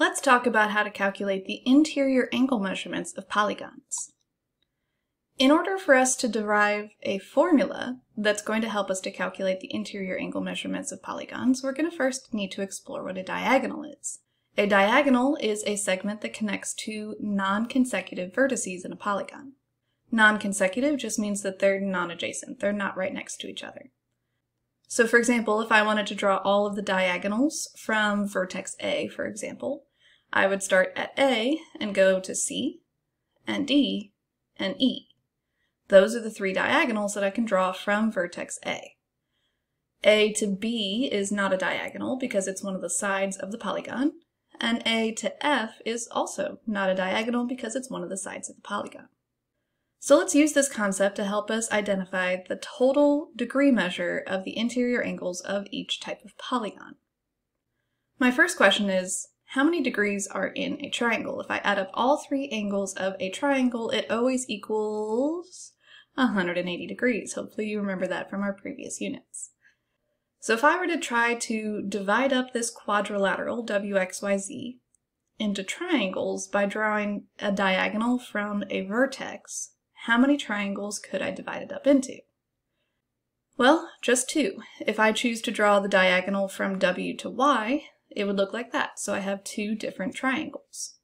Let's talk about how to calculate the interior angle measurements of polygons. In order for us to derive a formula that's going to help us to calculate the interior angle measurements of polygons, we're going to first need to explore what a diagonal is. A diagonal is a segment that connects two non-consecutive vertices in a polygon. Non-consecutive just means that they're non-adjacent, they're not right next to each other. So for example, if I wanted to draw all of the diagonals from vertex A, for example, I would start at A and go to C, and D, and E. Those are the three diagonals that I can draw from vertex A. A to B is not a diagonal because it's one of the sides of the polygon, and A to F is also not a diagonal because it's one of the sides of the polygon. So let's use this concept to help us identify the total degree measure of the interior angles of each type of polygon. My first question is, how many degrees are in a triangle? If I add up all three angles of a triangle, it always equals 180 degrees. Hopefully you remember that from our previous units. So if I were to try to divide up this quadrilateral, WXYZ, into triangles by drawing a diagonal from a vertex, how many triangles could I divide it up into? Well, just two. If I choose to draw the diagonal from W to Y, it would look like that. So I have two different triangles.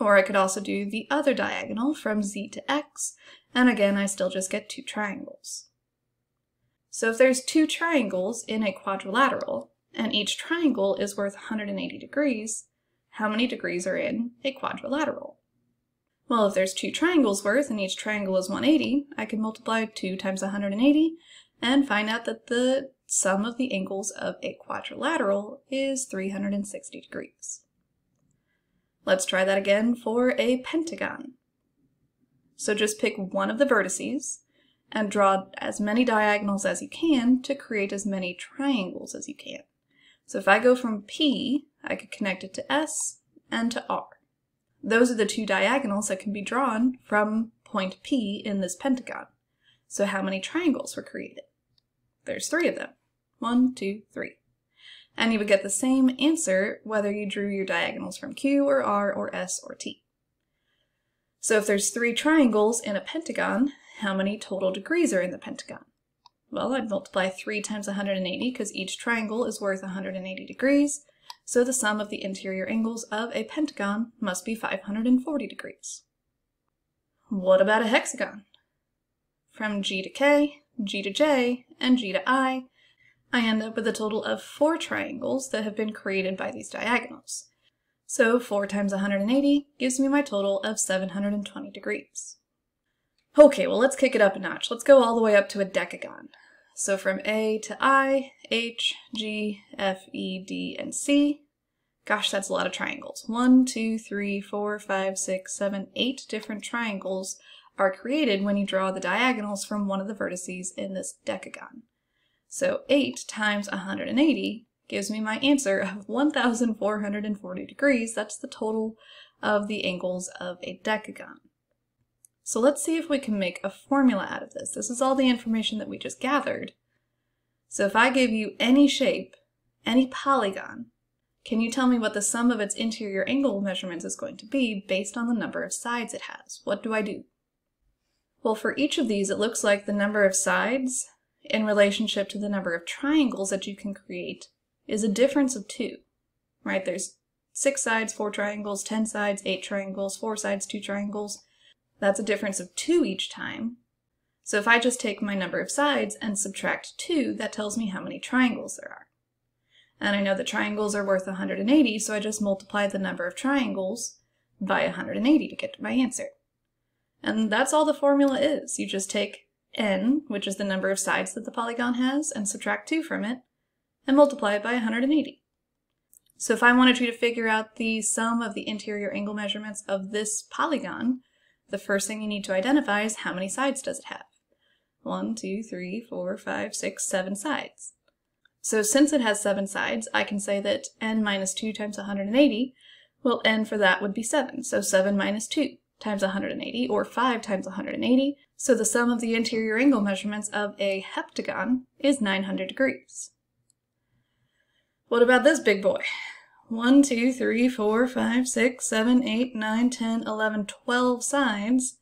Or I could also do the other diagonal from Z to X, and again I still just get two triangles. So if there's two triangles in a quadrilateral, and each triangle is worth 180 degrees, how many degrees are in a quadrilateral? Well, if there's two triangles worth and each triangle is 180, I can multiply 2 times 180 and find out that the sum of the angles of a quadrilateral is 360 degrees. Let's try that again for a pentagon. So just pick one of the vertices and draw as many diagonals as you can to create as many triangles as you can. So if I go from P, I could connect it to S and to R. Those are the two diagonals that can be drawn from point P in this pentagon. So how many triangles were created? There's three of them. One, two, three. And you would get the same answer whether you drew your diagonals from Q or R or S or T. So if there's three triangles in a pentagon, how many total degrees are in the pentagon? Well, I'd multiply 3 times 180 because each triangle is worth 180 degrees, so the sum of the interior angles of a pentagon must be 540 degrees. What about a hexagon? From G to K, G to J, and G to I, I end up with a total of four triangles that have been created by these diagonals. So 4 times 180 gives me my total of 720 degrees. Okay, well let's kick it up a notch. Let's go all the way up to a decagon. So from A to I, H, G, F, E, D, and C. Gosh, that's a lot of triangles. One, two, three, four, five, six, seven, eight different triangles are created when you draw the diagonals from one of the vertices in this decagon. So 8 times 180 gives me my answer of 1,440 degrees. That's the total of the angles of a decagon. So let's see if we can make a formula out of this. This is all the information that we just gathered. So if I give you any shape, any polygon, can you tell me what the sum of its interior angle measurements is going to be based on the number of sides it has? What do I do? Well, for each of these, it looks like the number of sides in relationship to the number of triangles that you can create is a difference of two, right? There's six sides, four triangles, 10 sides, eight triangles, four sides, two triangles. That's a difference of 2 each time. So if I just take my number of sides and subtract 2, that tells me how many triangles there are. And I know that triangles are worth 180, so I just multiply the number of triangles by 180 to get to my answer. And that's all the formula is. You just take n, which is the number of sides that the polygon has, and subtract 2 from it, and multiply it by 180. So if I wanted you to figure out the sum of the interior angle measurements of this polygon, the first thing you need to identify is how many sides does it have? One, two, three, four, five, six, seven sides. So since it has seven sides, I can say that n minus 2 times 180, well, n for that would be 7. So 7 minus 2 times 180, or 5 times 180. So the sum of the interior angle measurements of a heptagon is 900 degrees. What about this big boy? 1, 2, 3, 4, 5, 6, 7, 8, 9, 10, 11, 12 sides.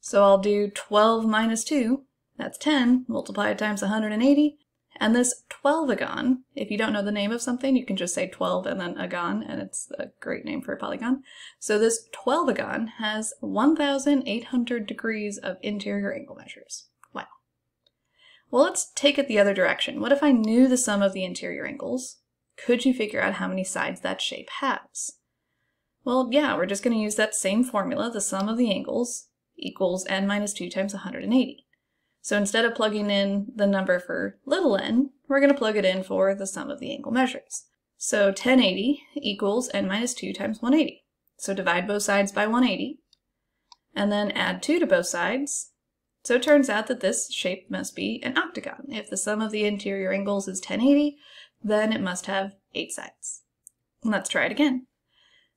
So I'll do 12 minus 2, that's 10, multiply it times 180, and this 12agon, if you don't know the name of something, you can just say 12 and then agon, and it's a great name for a polygon. So this 12agon has 1,800 degrees of interior angle measures. Wow. Well, let's take it the other direction. What if I knew the sum of the interior angles? Could you figure out how many sides that shape has? Well, yeah, we're just going to use that same formula, the sum of the angles equals n minus 2 times 180. So instead of plugging in the number for little n, we're going to plug it in for the sum of the angle measures. So 1080 equals n minus 2 times 180. So divide both sides by 180, and then add 2 to both sides. So it turns out that this shape must be an octagon. If the sum of the interior angles is 1080, then it must have 8 sides. Let's try it again.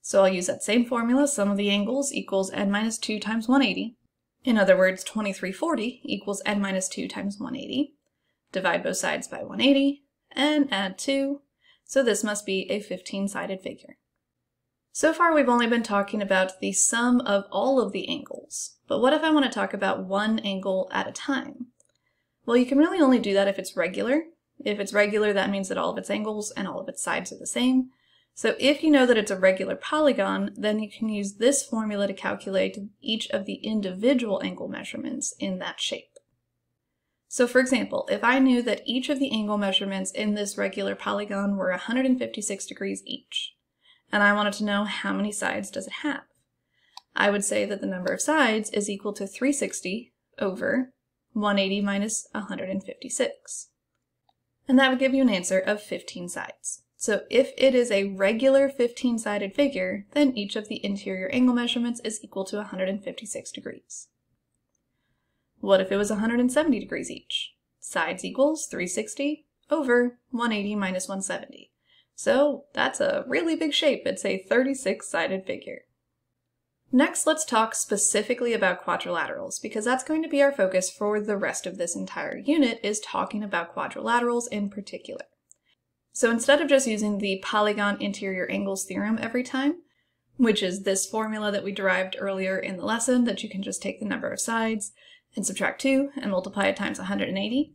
So I'll use that same formula, sum of the angles equals n minus 2 times 180. In other words, 2340 equals n minus 2 times 180. Divide both sides by 180, and add 2, so this must be a 15-sided figure. So far we've only been talking about the sum of all of the angles, but what if I want to talk about one angle at a time? Well, you can really only do that if it's regular. If it's regular, that means that all of its angles and all of its sides are the same, so if you know that it's a regular polygon, then you can use this formula to calculate each of the individual angle measurements in that shape. So for example, if I knew that each of the angle measurements in this regular polygon were 156 degrees each, and I wanted to know how many sides does it have, I would say that the number of sides is equal to 360 over 180 minus 156. And that would give you an answer of 15 sides. So if it is a regular 15-sided figure, then each of the interior angle measurements is equal to 156 degrees. What if it was 170 degrees each? Sides equals 360 over 180 minus 170. So that's a really big shape. It's a 36-sided figure. Next, let's talk specifically about quadrilaterals, because that's going to be our focus for the rest of this entire unit, is talking about quadrilaterals in particular. So instead of just using the polygon interior angles theorem every time, which is this formula that we derived earlier in the lesson that you can just take the number of sides and subtract 2 and multiply it times 180,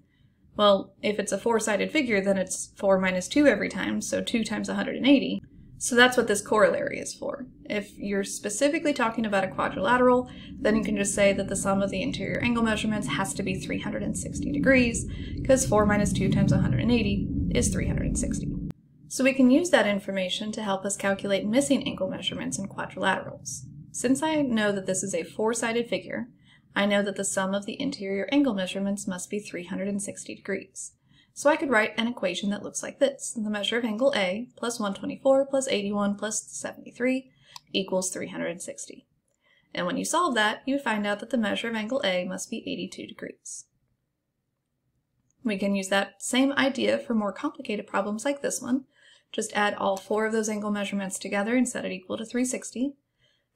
well, if it's a four-sided figure, then it's 4 minus 2 every time, so 2 times 180. So that's what this corollary is for. If you're specifically talking about a quadrilateral, then you can just say that the sum of the interior angle measurements has to be 360 degrees, because 4 minus 2 times 180 is 360. So we can use that information to help us calculate missing angle measurements in quadrilaterals. Since I know that this is a four-sided figure, I know that the sum of the interior angle measurements must be 360 degrees. So I could write an equation that looks like this. The measure of angle A plus 124 plus 81 plus 73 equals 360. And when you solve that, you find out that the measure of angle A must be 82 degrees. We can use that same idea for more complicated problems like this one. Just add all four of those angle measurements together and set it equal to 360.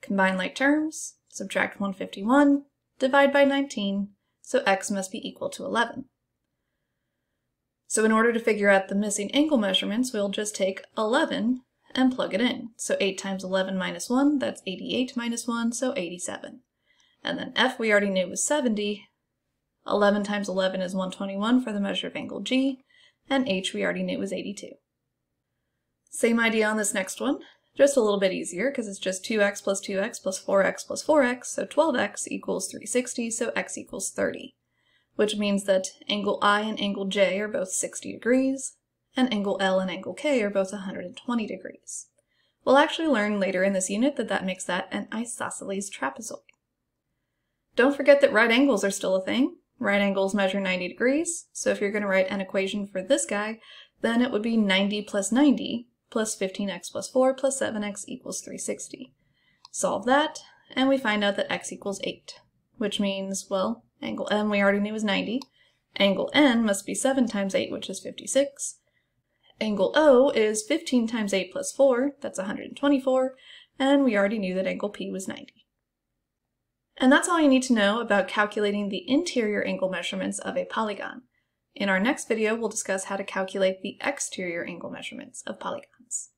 Combine like terms, subtract 151, divide by 19, so x must be equal to 11. So in order to figure out the missing angle measurements, we'll just take 11 and plug it in. So 8 times 11 minus 1, that's 88 minus 1, so 87. And then f we already knew was 70, 11 times 11 is 121 for the measure of angle G, and H we already knew was 82. Same idea on this next one, just a little bit easier because it's just 2x plus 2x plus 4x plus 4x, so 12x equals 360, so x equals 30, which means that angle I and angle J are both 60 degrees, and angle L and angle K are both 120 degrees. We'll actually learn later in this unit that that makes that an isosceles trapezoid. Don't forget that right angles are still a thing, Right angles measure 90 degrees, so if you're going to write an equation for this guy, then it would be 90 plus 90 plus 15x plus 4 plus 7x equals 360. Solve that, and we find out that x equals 8, which means, well, angle M we already knew was 90. Angle N must be 7 times 8, which is 56. Angle O is 15 times 8 plus 4, that's 124, and we already knew that angle P was 90. And that's all you need to know about calculating the interior angle measurements of a polygon. In our next video, we'll discuss how to calculate the exterior angle measurements of polygons.